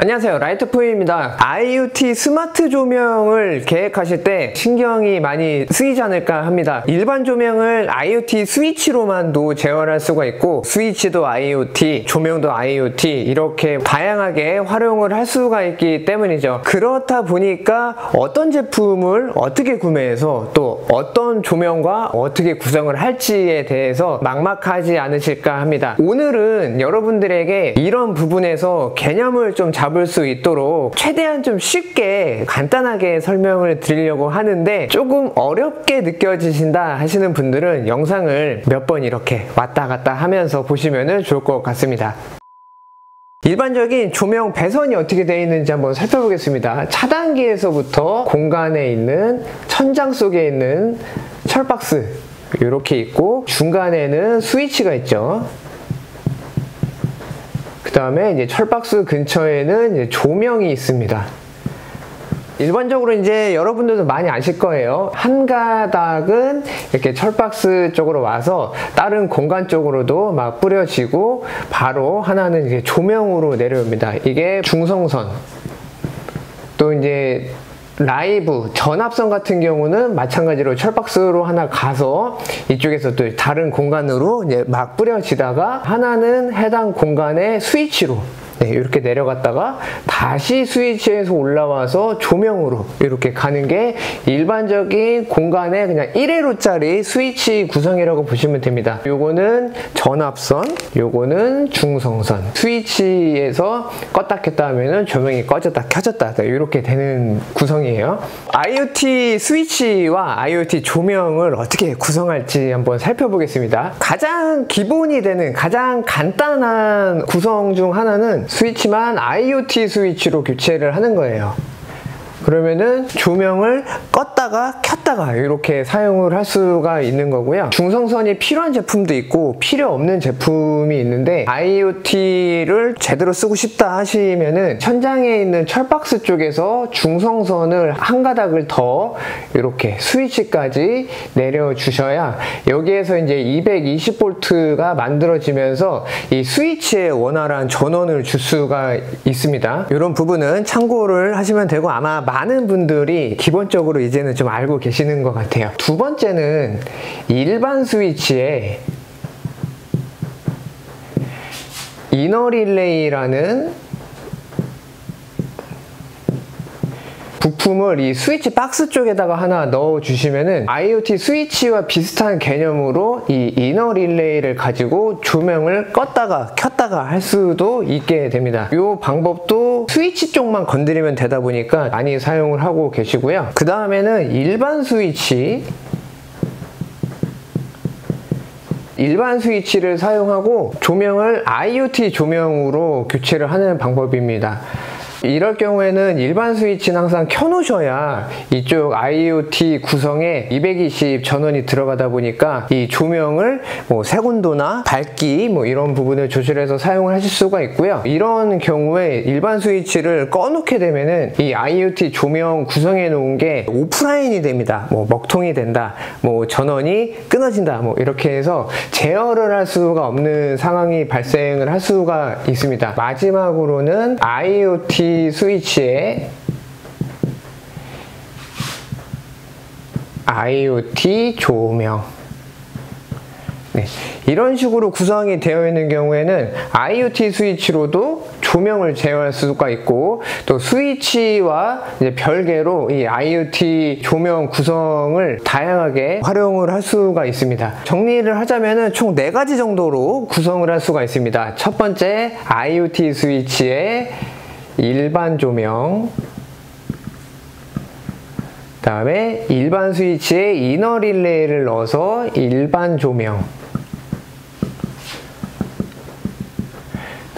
안녕하세요. 라이트포입니다. IoT 스마트 조명을 계획하실 때 신경이 많이 쓰이지 않을까 합니다. 일반 조명을 IoT 스위치로만도 제어할 수가 있고 스위치도 IoT 조명도 IoT 이렇게 다양하게 활용을 할 수가 있기 때문이죠. 그렇다 보니까 어떤 제품을 어떻게 구매해서 또 어떤 조명과 어떻게 구성을 할지에 대해서 막막하지 않으실까 합니다. 오늘은 여러분들에게 이런 부분에서 개념을 좀 잡. 잡을 수 있도록 최대한 좀 쉽게 간단하게 설명을 드리려고 하는데 조금 어렵게 느껴지신다 하시는 분들은 영상을 몇 번 이렇게 왔다 갔다 하면서 보시면 좋을 것 같습니다. 일반적인 조명 배선이 어떻게 되어 있는지 한번 살펴보겠습니다. 차단기에서부터 공간에 있는 천장 속에 있는 철박스 이렇게 있고 중간에는 스위치가 있죠. 그 다음에 이제 철박스 근처에는 조명이 있습니다. 일반적으로 이제 여러분들도 많이 아실 거예요. 한 가닥은 이렇게 철박스 쪽으로 와서 다른 공간 쪽으로도 막 뿌려지고 바로 하나는 이제 조명으로 내려옵니다. 이게 중성선. 또 이제 라이브 전압선 같은 경우는 마찬가지로 철박스로 하나 가서 이쪽에서 또 다른 공간으로 이제 막 뿌려지다가 하나는 해당 공간의 스위치로 네, 이렇게 내려갔다가 다시 스위치에서 올라와서 조명으로 이렇게 가는 게 일반적인 공간의 그냥 1회로짜리 스위치 구성이라고 보시면 됩니다. 요거는 전압선, 요거는 중성선. 스위치에서 껐다 켰다 하면은 조명이 꺼졌다 켜졌다 이렇게 되는 구성이에요. IoT 스위치와 IoT 조명을 어떻게 구성할지 한번 살펴보겠습니다. 가장 기본이 되는 가장 간단한 구성 중 하나는 스위치만 IoT 스위치로 교체를 하는 거예요. 그러면은 조명을 껐다가 켰다가 이렇게 사용을 할 수가 있는 거고요. 중성선이 필요한 제품도 있고 필요 없는 제품이 있는데 IoT를 제대로 쓰고 싶다 하시면은 천장에 있는 철박스 쪽에서 중성선을 한 가닥을 더 이렇게 스위치까지 내려 주셔야 여기에서 이제 220V가 만들어지면서 이 스위치에 원활한 전원을 줄 수가 있습니다. 이런 부분은 참고를 하시면 되고 아마 많은 분들이 기본적으로 이제는 좀 알고 계시는 것 같아요. 두 번째는 일반 스위치에 이너 릴레이라는 부품을 이 스위치 박스 쪽에다가 하나 넣어 주시면은 IoT 스위치와 비슷한 개념으로 이 이너 릴레이를 가지고 조명을 껐다가 켰다가 할 수도 있게 됩니다. 이 방법도 스위치 쪽만 건드리면 되다 보니까 많이 사용을 하고 계시고요. 그 다음에는 일반 스위치 일반 스위치를 사용하고 조명을 IoT 조명으로 교체를 하는 방법입니다. 이럴 경우에는 일반 스위치는 항상 켜놓으셔야 이쪽 IoT 구성에 220 전원이 들어가다 보니까 이 조명을 뭐 색온도나 밝기 뭐 이런 부분을 조절해서 사용을 하실 수가 있고요. 이런 경우에 일반 스위치를 꺼놓게 되면은 이 IoT 조명 구성해 놓은 게 오프라인이 됩니다. 뭐 먹통이 된다, 뭐 전원이 끊어진다, 뭐 이렇게 해서 제어를 할 수가 없는 상황이 발생을 할 수가 있습니다. 마지막으로는 IoT 스위치에 IoT 조명 네, 이런 식으로 구성이 되어 있는 경우에는 IoT 스위치로도 조명을 제어할 수가 있고 또 스위치와 별개로 이 IoT 조명 구성을 다양하게 활용을 할 수가 있습니다. 정리를 하자면 총 4가지 정도로 구성을 할 수가 있습니다. 첫 번째 IoT 스위치에 일반 조명 다음에 일반 스위치에 이너 릴레이를 넣어서 일반 조명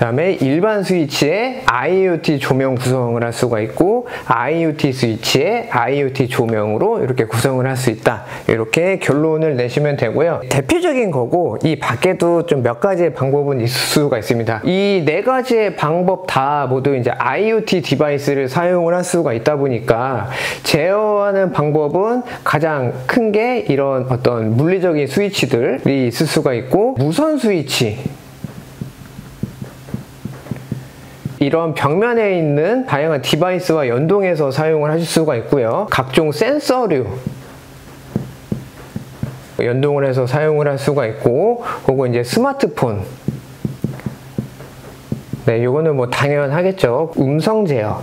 다음에 일반 스위치에 IoT 조명 구성을 할 수가 있고 IoT 스위치에 IoT 조명으로 이렇게 구성을 할 수 있다. 이렇게 결론을 내시면 되고요. 대표적인 거고 이 밖에도 좀 몇 가지의 방법은 있을 수가 있습니다. 이 네 가지의 방법 다 모두 이제 IoT 디바이스를 사용을 할 수가 있다 보니까 제어하는 방법은 가장 큰 게 이런 어떤 물리적인 스위치들이 있을 수가 있고 무선 스위치 이런 벽면에 있는 다양한 device와 연동해서 사용을 하실 수가 있고요. 각종 센서류 연동을 해서 사용을 할 수가 있고 혹은 이제 스마트폰 네, 요거는 뭐 당연하겠죠. 음성 제어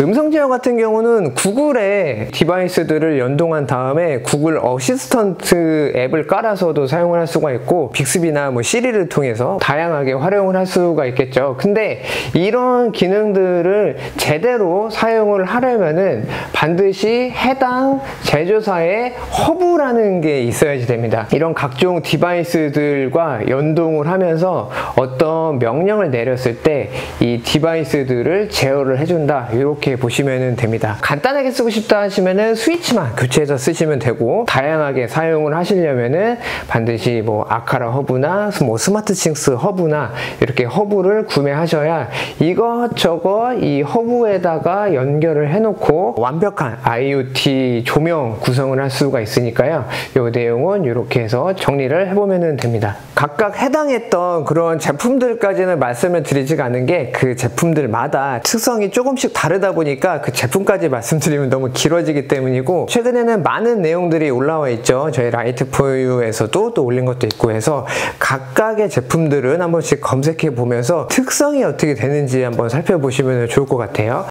음성 제어 같은 경우는 Google의 device들을 연동한 다음에 Google Assistant 앱을 깔아서도 사용을 할 수가 있고 Bixby나 뭐 Siri를 통해서 다양하게 활용을 할 수가 있겠죠. 근데 이런 기능들을 제대로 사용을 하려면은 반드시 해당 제조사의 허브라는 게 있어야지 됩니다. 이런 각종 device들과 연동을 하면서 어떤 명령을 내렸을 때 이 device들을 제어를 해준다. 이렇게 이렇게 보시면 됩니다. 간단하게 쓰고 싶다 하시면은 스위치만 교체해서 쓰시면 되고 다양하게 사용을 하시려면은 반드시 뭐 Aqara 허브나 뭐 SmartThings 허브나 이렇게 허브를 구매하셔야 이것저것 이 허브에다가 연결을 해놓고 완벽한 IoT 조명 구성을 할 수가 있으니까요. 이 내용은 이렇게 해서 정리를 해보면 됩니다. 각각 해당했던 그런 제품들까지는 말씀을 드리지가 않은 게 그 제품들마다 특성이 조금씩 다르다 보니까 그 제품까지 말씀드리면 너무 길어지기 때문이고 최근에는 많은 내용들이 올라와 있죠. 저희 라이트 포유에서도 또 올린 것도 있고 해서 각각의 제품들은 한 번씩 검색해 보면서 특성이 어떻게 되는지 한번 살펴보시면 좋을 것 같아요.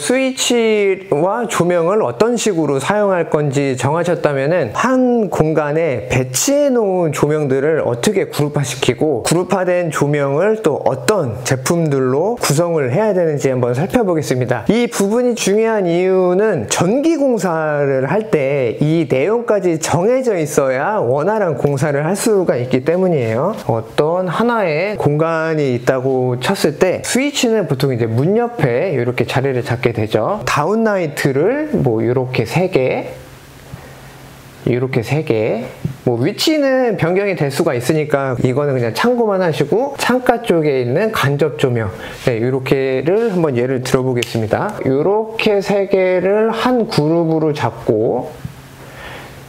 스위치와 조명을 어떤 식으로 사용할 건지 정하셨다면 한 공간에 배치해 놓은 조명들을 어떻게 그룹화시키고 그룹화된 조명을 또 어떤 제품들로 구성을 해야 되는지 한번 살펴보겠습니다. 이 부분이 중요한 이유는 전기 공사를 할 때 이 내용까지 정해져 있어야 원활한 공사를 할 수가 있기 때문이에요. 어떤 하나의 공간이 있다고 쳤을 때 스위치는 보통 이제 문 옆에 이렇게 자리를 잡게 이렇게 되죠. 다운라이트를 뭐 이렇게 3개 이렇게 3개 뭐 위치는 변경이 될 수가 있으니까 이거는 그냥 참고만 하시고 창가 쪽에 있는 간접 조명 네, 이렇게를 한번 예를 들어보겠습니다. 이렇게 3개를 한 그룹으로 잡고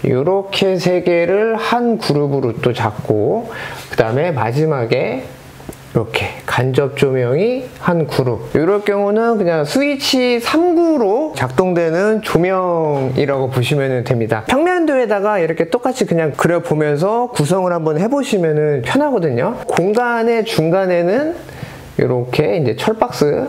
이렇게 3개를 한 그룹으로 또 잡고 그 다음에 마지막에 이렇게 간접 조명이 한 그룹 이럴 경우는 그냥 스위치 3구로 작동되는 조명이라고 보시면 됩니다. 평면도에다가 이렇게 똑같이 그냥 그려보면서 구성을 한번 해보시면 편하거든요. 공간의 중간에는 이렇게 이제 철박스.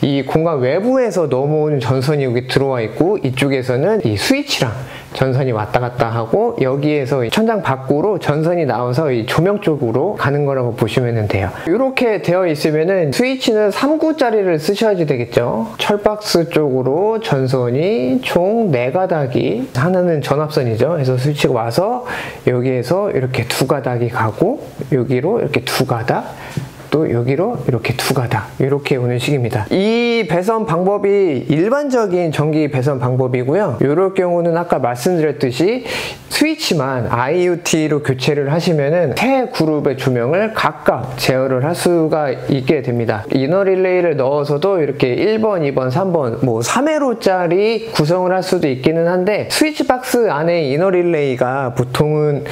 이 공간 외부에서 넘어오는 전선이 여기 들어와 있고 이쪽에서는 이 스위치랑 전선이 왔다 갔다 하고 여기에서 천장 밖으로 전선이 나와서 이 조명 쪽으로 가는 거라고 보시면 돼요. 이렇게 되어 있으면은 스위치는 3구짜리를 쓰셔야지 되겠죠? 철박스 쪽으로 전선이 총 4가닥이 하나는 전압선이죠. 그래서 스위치가 와서 여기에서 이렇게 두 가닥이 가고 여기로 이렇게 두 가닥 또 여기로 이렇게 두 가닥 이렇게 오는 식입니다. 이 배선 방법이 일반적인 전기 배선 방법이고요. 이럴 경우는 아까 말씀드렸듯이 스위치만 IoT로 교체를 하시면은 세 그룹의 조명을 각각 제어를 할 수가 있게 됩니다. 이너 릴레이를 넣어서도 이렇게 1번, 2번, 3번 뭐 3회로짜리 구성을 할 수도 있기는 한데 스위치 박스 안에 이너 릴레이가 보통은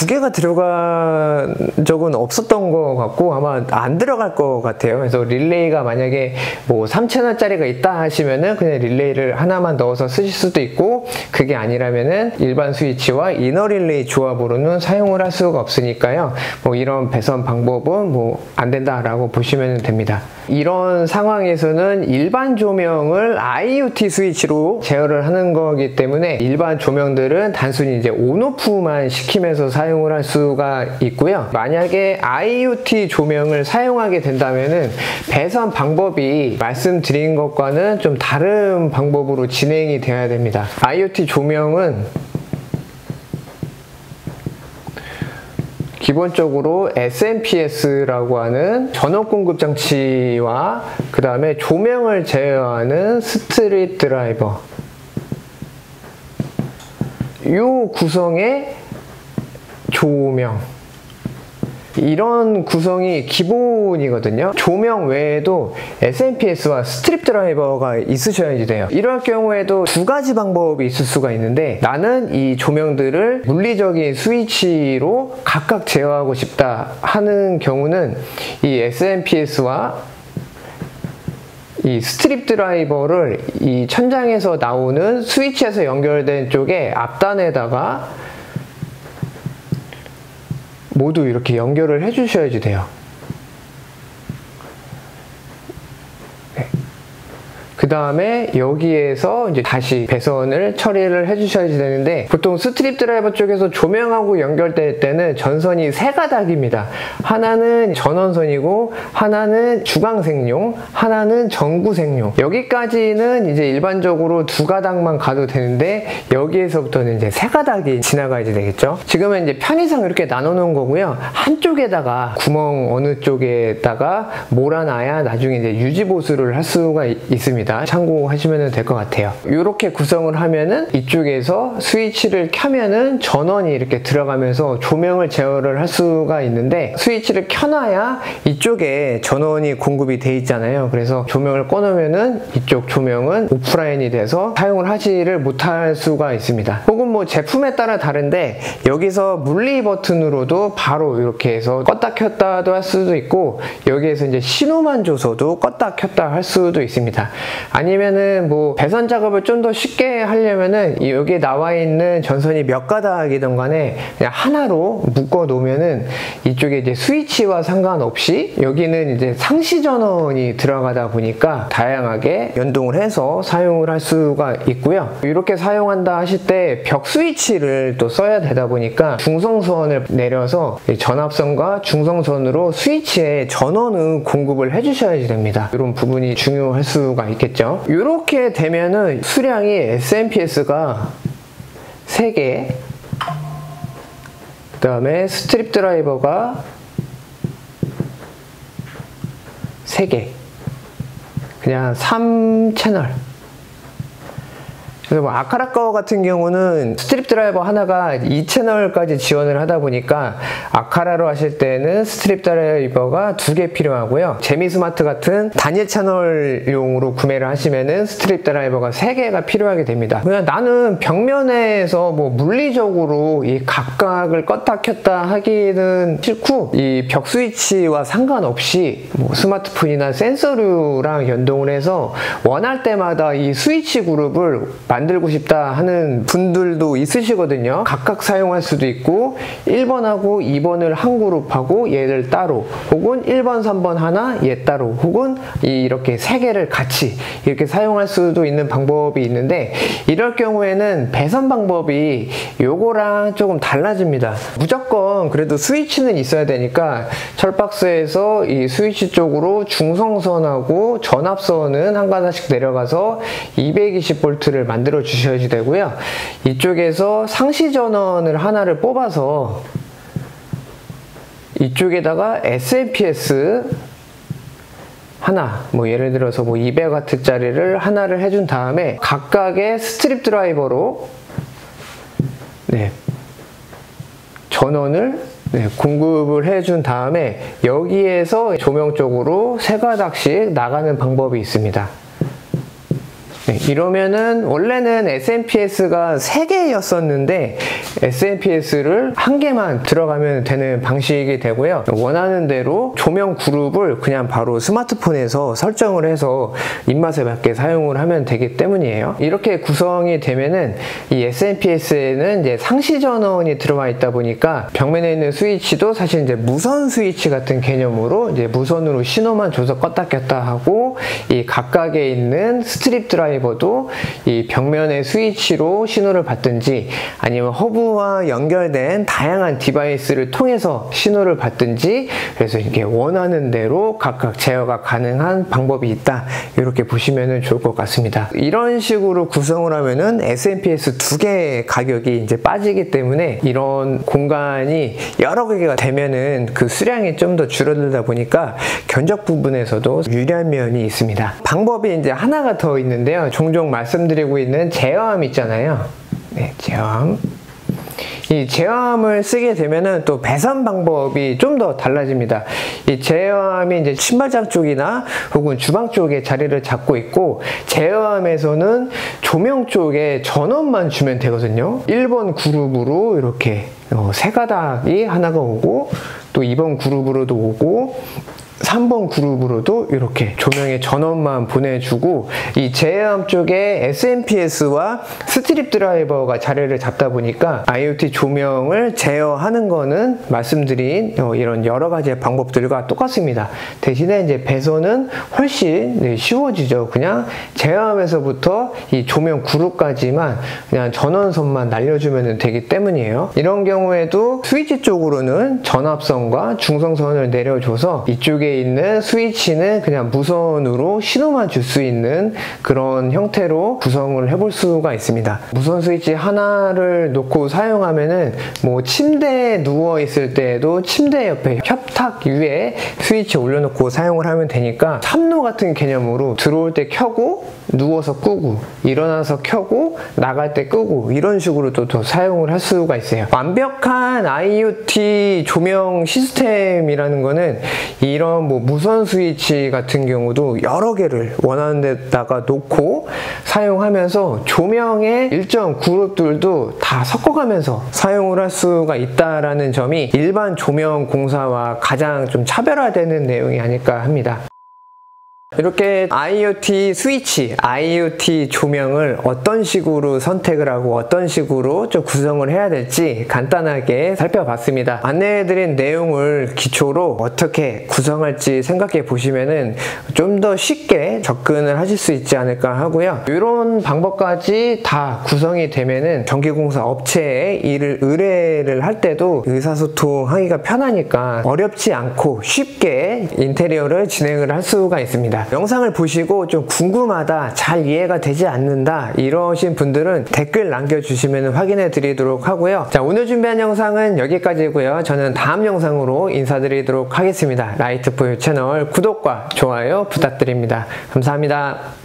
두 개가 들어간 적은 없었던 것 같고 아마 안 들어갈 것 같아요. 그래서 릴레이가 만약에 뭐 3채널짜리가 있다 하시면은 그냥 릴레이를 하나만 넣어서 쓰실 수도 있고 그게 아니라면은 일반 스위치와 이너 릴레이 조합으로는 사용을 할 수가 없으니까요. 뭐 이런 배선 방법은 뭐 안 된다라고 보시면 됩니다. 이런 상황에서는 일반 조명을 IoT 스위치로 제어를 하는 거기 때문에 일반 조명들은 단순히 이제 온오프만 시키면서 사용 을 할 수가 있고요. 만약에 IoT 조명을 사용하게 된다면은 배선 방법이 말씀드린 것과는 좀 다른 방법으로 진행이 되어야 됩니다. IoT 조명은 기본적으로 SMPS라고 하는 전원 공급 장치와 그 다음에 조명을 제어하는 스트릿 드라이버 이 구성의 조명 이런 구성이 기본이거든요. 조명 외에도 SMPS와 strip driver가 있으셔야지 돼요. 이럴 경우에도 두 가지 방법이 있을 수가 있는데 나는 이 조명들을 물리적인 스위치로 각각 제어하고 싶다 하는 경우는 이 SMPS와 이 strip driver를 이 천장에서 나오는 스위치에서 연결된 쪽에 앞단에다가 모두 이렇게 연결을 해 주셔야지 돼요. 그 다음에 여기에서 이제 다시 배선을 처리를 해주셔야지 되는데 보통 strip driver 쪽에서 조명하고 연결될 때는 전선이 세 가닥입니다. 하나는 전원선이고 하나는 주광색용, 하나는 전구색용. 여기까지는 이제 일반적으로 두 가닥만 가도 되는데 여기에서부터는 이제 세 가닥이 지나가야 되겠죠. 지금은 이제 편의상 이렇게 나눠놓은 거고요. 한쪽에다가 구멍 어느 쪽에다가 몰아놔야 나중에 이제 유지 보수를 할 수가 있습니다. 있습니다. 참고하시면 될 것 같아요. 이렇게 구성을 하면은 이쪽에서 스위치를 켜면은 전원이 이렇게 들어가면서 조명을 제어를 할 수가 있는데 스위치를 켜놔야 이쪽에 전원이 공급이 돼 있잖아요. 그래서 조명을 꺼놓으면은 이쪽 조명은 오프라인이 돼서 사용을 하지를 못할 수가 있습니다. 혹은 뭐 제품에 따라 다른데 여기서 물리 버튼으로도 바로 이렇게 해서 껐다 켰다도 할 수도 있고 여기에서 이제 신호만 줘서도 껐다 켰다 할 수도 있습니다. 아니면은 뭐 배선 작업을 좀 더 쉽게 하려면은 여기에 나와 있는 전선이 몇 가닥이든 간에 그냥 하나로 묶어 놓으면은 이쪽에 이제 스위치와 상관없이 여기는 이제 상시 전원이 들어가다 보니까 다양하게 연동을 해서 사용을 할 수가 있고요. 이렇게 사용한다 하실 때 벽 스위치를 또 써야 되다 보니까 중성선을 내려서 전압선과 중성선으로 스위치에 전원을 공급을 해주셔야 됩니다. 이런 부분이 중요할 수가 있겠죠. 있겠죠. 이렇게 되면은 수량이 SMPS가 3개, 그 다음에 strip driver가 3개, 그냥 3채널. 그래서 뭐 Aqara꺼 같은 경우는 strip driver 하나가 2채널까지 지원을 하다 보니까 Aqara로 하실 때는 strip driver가 두 개 필요하고요. Zemismart 같은 단일 채널용으로 구매를 하시면은 strip driver가 세 개가 필요하게 됩니다. 그냥 나는 벽면에서 뭐 물리적으로 이 각각을 껐다 켰다 하기는 싫고 이 벽 스위치와 상관없이 뭐 스마트폰이나 센서류랑 연동을 해서 원할 때마다 이 스위치 그룹을 만 들고 싶다 하는 분들도 있으시거든요. 각각 사용할 수도 있고 1번하고 2번을 한 그룹하고 얘를 따로 혹은 1번, 3번 하나 얘 따로 혹은 이렇게 세 개를 같이 이렇게 사용할 수도 있는 방법이 있는데 이럴 경우에는 배선 방법이 요거랑 조금 달라집니다. 무조건 그래도 스위치는 있어야 되니까 철박스에서 이 스위치 쪽으로 중성선하고 전압선은 한 가닥씩 내려가서 220V를 만들 만들어 주셔야 되고요. 이쪽에서 상시 전원을 하나를 뽑아서 이쪽에다가 SMPS 하나, 뭐 예를 들어서 뭐 200W짜리를 하나를 해준 다음에 각각의 스트립 드라이버로 네, 전원을 네, 공급을 해준 다음에 여기에서 조명 쪽으로 세 가닥씩 나가는 방법이 있습니다. 네, 이러면은 원래는 SMPS가 3개였었는데 SMPS를 한 개만 들어가면 되는 방식이 되고요. 원하는 대로 조명 그룹을 그냥 바로 스마트폰에서 설정을 해서 입맛에 맞게 사용을 하면 되기 때문이에요. 이렇게 구성이 되면은 이 SMPS에는 이제 상시 전원이 들어와 있다 보니까 벽면에 있는 스위치도 사실 이제 무선 스위치 같은 개념으로 이제 무선으로 신호만 줘서 껐다 켰다 하고 이 각각에 있는 strip drive driver도 이 벽면의 스위치로 신호를 받든지 아니면 허브와 연결된 다양한 device를 통해서 신호를 받든지 그래서 이게 원하는 대로 각각 제어가 가능한 방법이 있다. 이렇게 보시면 좋을 것 같습니다. 이런 식으로 구성을 하면은 SMPS 두개 가격이 이제 빠지기 때문에 이런 공간이 여러 개가 되면은 그 수량이 좀 더 줄어들다 보니까 견적 부분에서도 유리한 면이 있습니다. 방법이 이제 하나가 더 있는데요 종종 말씀드리고 있는 제어함 있잖아요. 네, 제어함. 이 제어함을 쓰게 되면은 또 배선 방법이 좀 더 달라집니다. 이 제어함이 이제 신발장 쪽이나 혹은 주방 쪽에 자리를 잡고 있고 제어함에서는 조명 쪽에 전원만 주면 되거든요. 1번 그룹으로 이렇게 어, 세 가닥이 하나가 오고 또 2번 그룹으로도 오고 3번 그룹으로도 이렇게 조명의 전원만 보내주고 이 제어함 쪽에 SMPS와 스트립 드라이버가 자리를 잡다 보니까 IoT 조명을 제어하는 거는 말씀드린 어, 이런 여러 가지의 방법들과 똑같습니다. 대신에 이제 배선은 훨씬 네, 쉬워지죠. 그냥 제어함에서부터 이 조명 그룹까지만 그냥 전원선만 날려주면 되기 때문이에요. 이런 경우에도 스위치 쪽으로는 전압선과 중성선을 내려줘서 이쪽에 있는 스위치는 그냥 무선으로 신호만 줄 수 있는 그런 형태로 구성을 해볼 수가 있습니다. 무선 스위치 하나를 놓고 사용하면은 뭐 침대에 누워 있을 때에도 침대 옆에 협탁 위에 스위치 올려놓고 사용을 하면 되니까 참로 같은 개념으로 들어올 때 켜고 누워서 끄고 일어나서 켜고 나갈 때 끄고 이런 식으로 또, 또 사용을 할 수가 있어요. 완벽한 IoT 조명 시스템이라는 거는 이런 뭐 무선 스위치 같은 경우도 여러 개를 원하는 데다가 놓고 사용하면서 조명의 일정 그룹들도 다 섞어가면서 사용을 할 수가 있다라는 점이 일반 조명 공사와 가장 좀 차별화되는 내용이 아닐까 합니다. 이렇게 IoT 스위치, IoT 조명을 어떤 식으로 선택을 하고 어떤 식으로 좀 구성을 해야 될지 간단하게 살펴봤습니다. 안내해드린 내용을 기초로 어떻게 구성할지 생각해 보시면은 좀 더 쉽게 접근을 하실 수 있지 않을까 하고요. 이런 방법까지 다 구성이 되면은 전기공사 업체에 일을 의뢰를 할 때도 의사소통하기가 편하니까 어렵지 않고 쉽게 인테리어를 진행을 할 수가 있습니다. 영상을 보시고 좀 궁금하다, 잘 이해가 되지 않는다 이러신 분들은 댓글 남겨주시면 확인해 드리도록 하고요. 자, 오늘 준비한 영상은 여기까지고요. 저는 다음 영상으로 인사드리도록 하겠습니다. 라이트포유 채널 구독과 좋아요 부탁드립니다. 감사합니다.